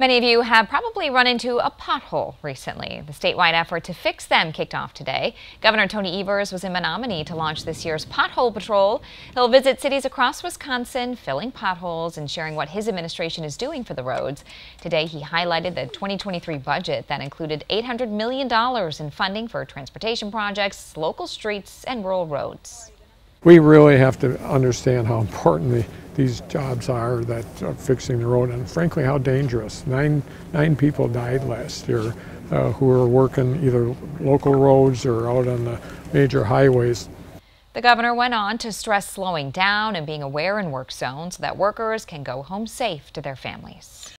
Many of you have probably run into a pothole recently. The statewide effort to fix them kicked off today. Governor Tony Evers was in Menomonie to launch this year's Pothole Patrol. He'll visit cities across Wisconsin, filling potholes and sharing what his administration is doing for the roads. Today, he highlighted the 2023 budget that included $800 million in funding for transportation projects, local streets, and rural roads. We really have to understand how important the, these jobs are that are fixing the road and frankly how dangerous. Nine, nine people died last year uh, who were working either local roads or out on the major highways. The governor went on to stress slowing down and being aware in work zones so that workers can go home safe to their families.